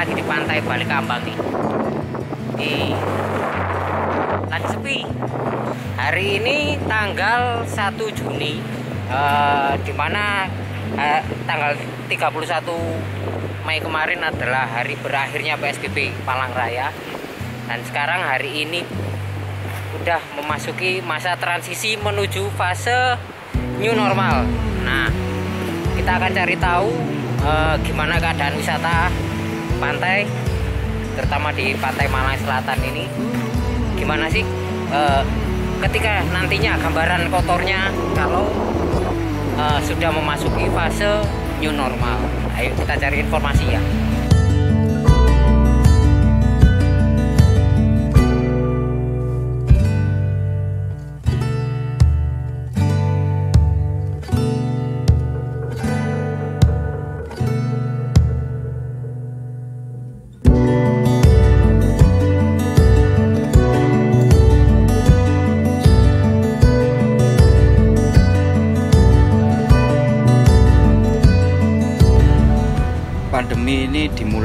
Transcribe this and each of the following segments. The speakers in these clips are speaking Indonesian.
lagi di pantai Balikambang nih. Di lagi sepi. Hari ini tanggal 1 Juni uh, di mana uh, tanggal 31 Mei kemarin adalah hari berakhirnya PSBB Palang Raya dan sekarang hari ini udah memasuki masa transisi menuju fase new normal. Nah, kita akan cari tahu uh, gimana keadaan wisata pantai, terutama di Pantai Malang Selatan ini. Gimana sih uh, ketika nantinya gambaran kotornya kalau uh, sudah memasuki fase new normal. Ayo kita cari informasi ya.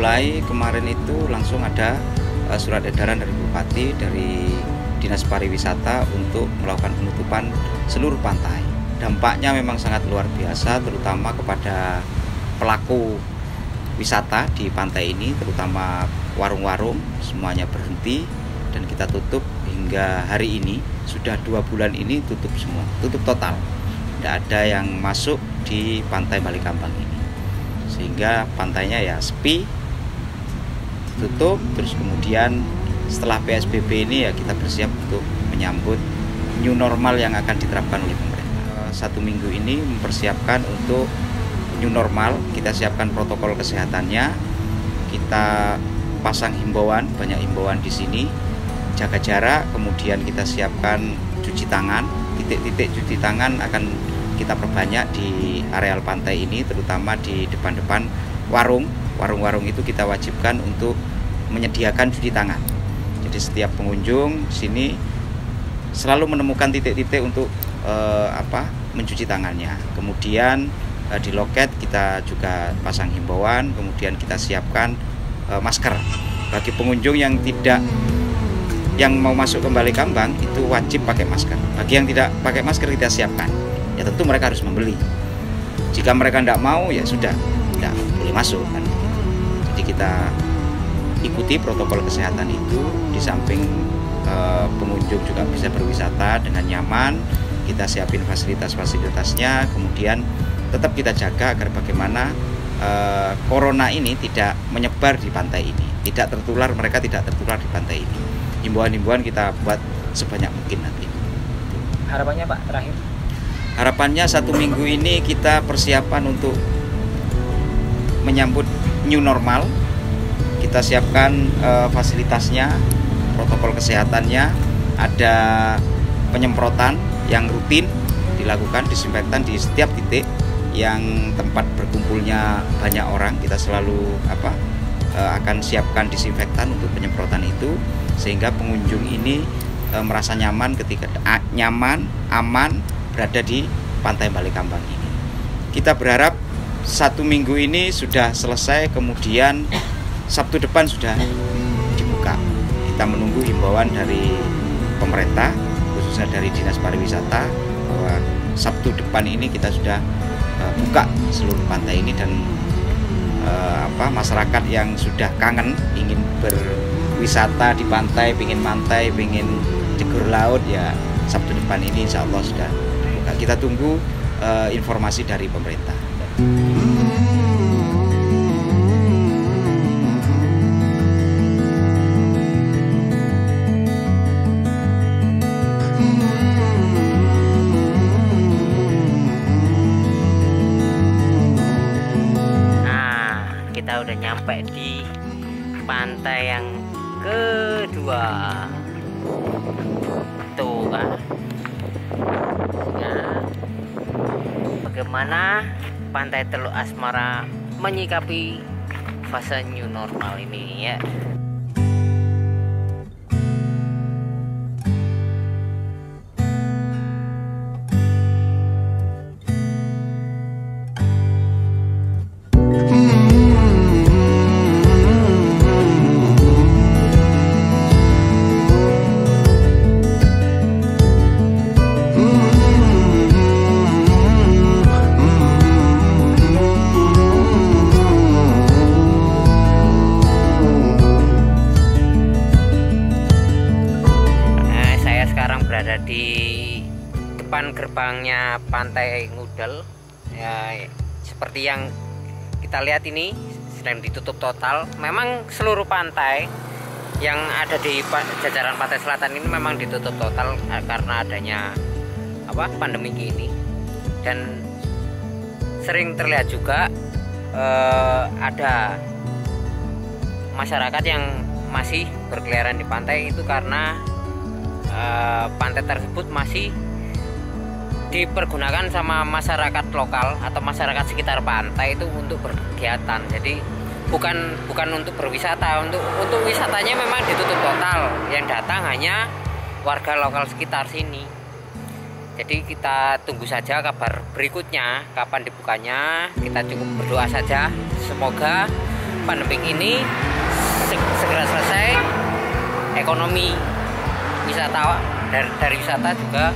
Ini dimulai kemarin itu langsung ada uh, surat edaran dari Bupati dari Dinas Pariwisata untuk melakukan penutupan seluruh pantai. Dampaknya memang sangat luar biasa terutama kepada pelaku wisata di pantai ini terutama warung-warung semuanya berhenti dan kita tutup hingga hari ini. Sudah dua bulan ini tutup semua tutup total. Tidak ada yang masuk di pantai Balikambang ini. Sehingga pantainya ya sepi tutup terus kemudian setelah PSBB ini ya kita bersiap untuk menyambut new normal yang akan diterapkan oleh pemerintah. Satu minggu ini mempersiapkan untuk new normal kita siapkan protokol kesehatannya kita pasang himbauan banyak himbauan di sini jaga jarak kemudian kita siapkan cuci tangan titik-titik cuci tangan akan kita perbanyak di areal pantai ini terutama di depan-depan warung warung-warung itu kita wajibkan untuk menyediakan cuci tangan. Jadi setiap pengunjung sini selalu menemukan titik-titik untuk eh, apa mencuci tangannya. Kemudian eh, di loket kita juga pasang himbauan kemudian kita siapkan eh, masker. Bagi pengunjung yang tidak yang mau masuk kembali kambang itu wajib pakai masker. Bagi yang tidak pakai masker kita siapkan. Ya tentu mereka harus membeli. Jika mereka tidak mau ya sudah tidak boleh masuk kan jadi kita ikuti protokol kesehatan itu. Di samping eh, pengunjung juga bisa berwisata dengan nyaman. Kita siapin fasilitas-fasilitasnya. Kemudian tetap kita jaga agar bagaimana eh, corona ini tidak menyebar di pantai ini. Tidak tertular mereka tidak tertular di pantai ini. Himbauan-himbauan kita buat sebanyak mungkin nanti. Harapannya Pak terakhir? Harapannya satu minggu ini kita persiapan untuk menyambut new normal. Kita siapkan uh, fasilitasnya protokol kesehatannya. Ada penyemprotan yang rutin dilakukan disinfektan di setiap titik yang tempat berkumpulnya banyak orang. Kita selalu apa uh, akan siapkan disinfektan untuk penyemprotan itu sehingga pengunjung ini uh, merasa nyaman ketika nyaman aman berada di pantai Balikambang ini. Kita berharap satu minggu ini sudah selesai, kemudian Sabtu depan sudah dibuka. Kita menunggu himbauan dari pemerintah, khususnya dari Dinas Pariwisata, bahwa Sabtu depan ini kita sudah uh, buka seluruh pantai ini dan uh, apa masyarakat yang sudah kangen ingin berwisata di pantai, ingin mantai, ingin jegur laut ya Sabtu depan ini insya Allah sudah Nah, kita tunggu uh, informasi dari pemerintah. Udah nyampe di pantai yang kedua. Tuh kan bagaimana Pantai Teluk Asmara menyikapi fase new normal ini ya. Di depan gerbangnya Pantai Ngudel ya seperti yang kita lihat ini sedang ditutup total. Memang seluruh pantai yang ada di jajaran pantai selatan ini memang ditutup total eh, karena adanya apa pandemi ini dan sering terlihat juga eh, ada masyarakat yang masih berkeliaran di pantai itu karena eh, pantai tersebut masih dipergunakan sama masyarakat lokal atau masyarakat sekitar pantai itu untuk berkegiatan. Jadi bukan bukan untuk berwisata untuk untuk wisatanya memang ditutup total. Yang datang hanya warga lokal sekitar sini. Jadi kita tunggu saja kabar berikutnya kapan dibukanya. Kita cukup berdoa saja. Semoga pandemi ini segera selesai. Ekonomi wisata dari, dari wisata juga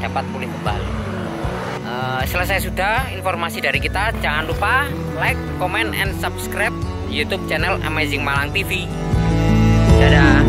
dapat pulih kembali. Uh, selesai sudah informasi dari kita. Jangan lupa like, comment, and subscribe YouTube channel Amazing Malang TV. Dadah.